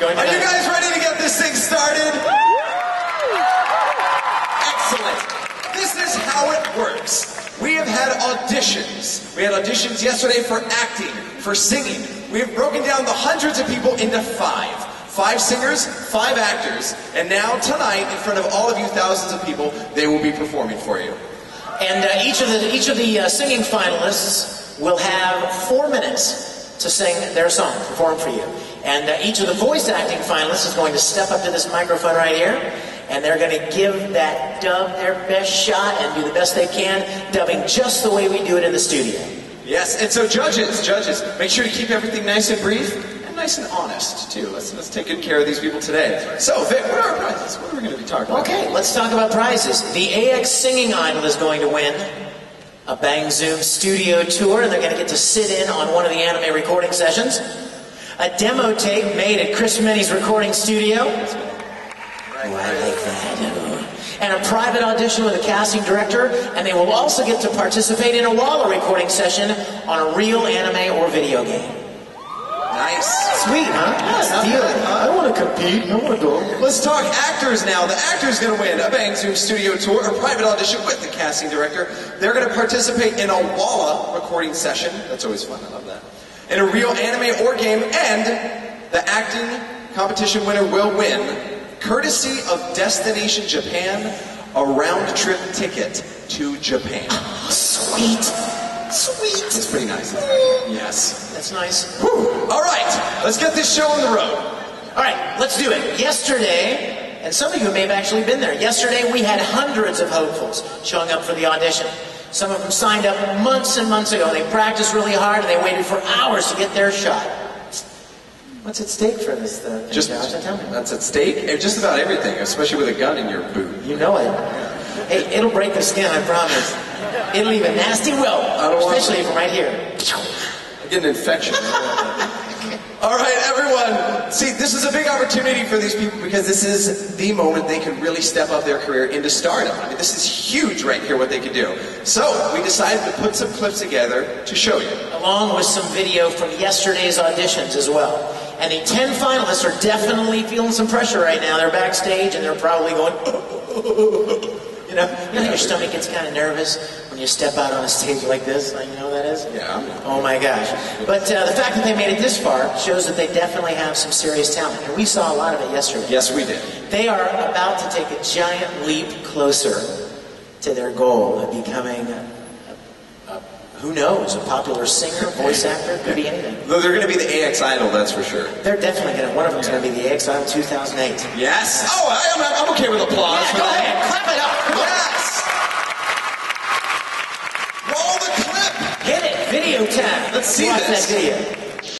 Going Are you guys ready to get this thing started? Excellent. This is how it works. We have had auditions. We had auditions yesterday for acting, for singing. We have broken down the hundreds of people into five. Five singers, five actors, and now tonight, in front of all of you thousands of people, they will be performing for you. And uh, each of the each of the uh, singing finalists will have four minutes to sing their song, perform for you. And uh, each of the voice acting finalists is going to step up to this microphone right here, and they're going to give that dub their best shot and do the best they can, dubbing just the way we do it in the studio. Yes, and so judges, judges, make sure to keep everything nice and brief and nice and honest too. Let's let's take good care of these people today. So, Vic, what are our prizes? What are we going to be talking about? Okay, let's talk about prizes. The AX Singing Idol is going to win a Bang Zoom studio tour, and they're going to get to sit in on one of the anime recording sessions. A demo tape made at Chris Many's recording studio. Oh, I like that. And a private audition with a casting director, and they will also get to participate in a Walla recording session on a real anime or video game. Nice. Sweet, huh? Yes, deal. I want to compete. I want to go. Let's talk actors now. The actor's going to win a Bang Zoom studio tour, a private audition with the casting director. They're going to participate in a Walla recording session. That's always fun. I love that. In a real anime or game, and the acting competition winner will win, courtesy of Destination Japan, a round trip ticket to Japan. Oh, Sweet. Sweet. It's pretty nice. isn't it? Yes. That's nice. Whew. All right, let's get this show on the road. All right, let's do it. Yesterday, and some of you may have actually been there. Yesterday, we had hundreds of hopefuls showing up for the audition. Some of them signed up months and months ago. They practiced really hard and they waited for hours to get their shot. What's at stake for this thing, Just Josh? Tell me. that's at stake. Just about everything, especially with a gun in your boot. You know it. Hey, it'll break the skin, I promise. It'll leave a nasty welt, I don't want- especially from right here. I get an infection. All right, everyone. See, this is a big opportunity for these people because this is the moment they can really step up their career into stardom. I mean, this is huge right here, what they can do. So, we decided to put some clips together to show you. along with some video from yesterday's auditions as well. And the 10 finalists are definitely feeling some pressure right now. They're backstage and they're probably going, you know, you know your stomach gets kind of nervous when you step out on a stage like this, like you know what that is? Yeah. Oh my gosh. But uh, the fact that they made it this far shows that they definitely have some serious talent. And we saw a lot of it yesterday. Yes, we did. They are about to take a giant leap closer to their goal of becoming, who knows, a popular singer, voice actor, could be anything. Though they're going to be the AX Idol, that's for sure. They're definitely going to, one of them's going to be the AX Idol 2008. Yes. Oh, I, I'm, I'm okay with applause. Yeah, go ahead, clap it up. Yes. Roll the clip. Hit it, video time. Let's See watch this. that video.